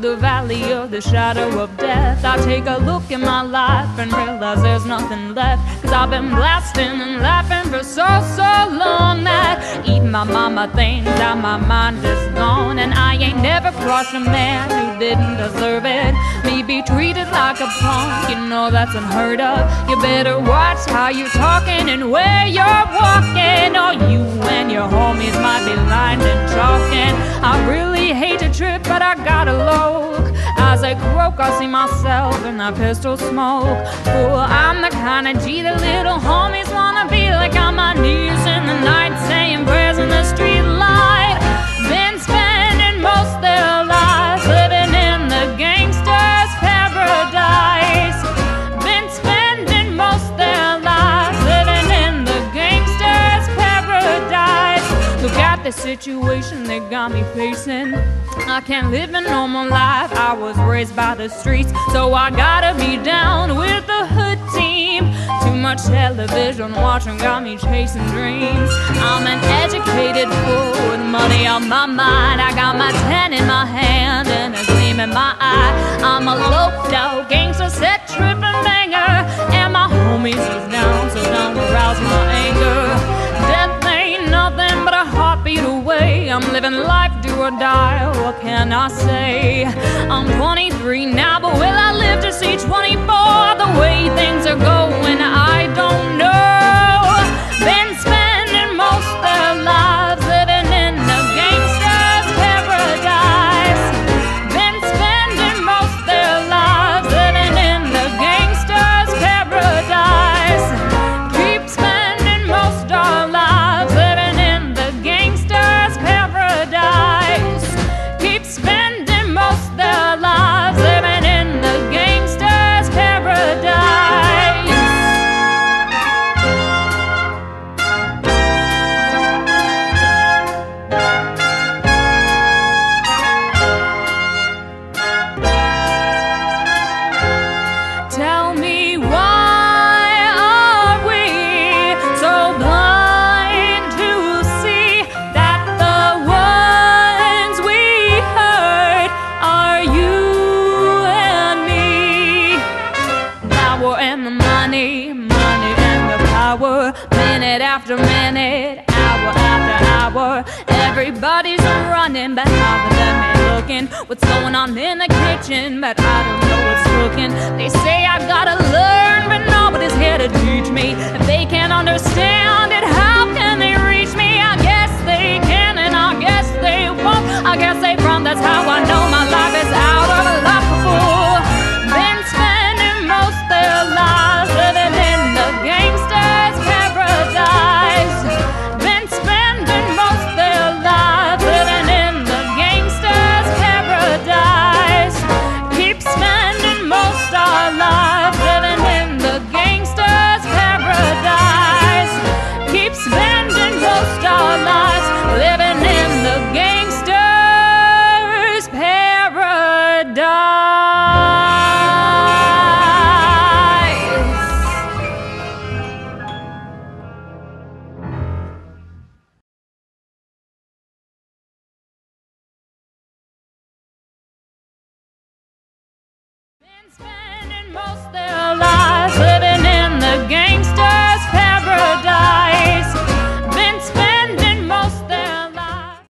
the valley of the shadow of death. I take a look in my life and realize there's nothing left. Cause I've been blasting and laughing for so, so long that even my mama thinks that my mind is gone. And I ain't never crushed a man who didn't deserve it. Me be treated like a punk, you know that's unheard of. You better watch how you're talking and where you're walking. Or you and your homies might be lined and talking. I really hate to trip, but I gotta look. As I croak, I see myself in that pistol smoke. Fool, I'm the kind of G that little homies wanna be the situation they got me facing. I can't live a normal life. I was raised by the streets, so I gotta be down with the hood team. Too much television watching got me chasing dreams. I'm an educated fool with money on my mind. I got my ten in my hand and a gleam in my eye. I'm a low gangster, set tripping banger, and my homies is down, so don't arouse my die. What can I say? I'm 23 now, but will I live to see 24? The way things money, money and the power, minute after minute, hour after hour. Everybody's running, but how ain't looking. What's going on in the kitchen, but I don't know what's cooking. They say I gotta learn, but nobody's here to teach me. If they can't understand, spending most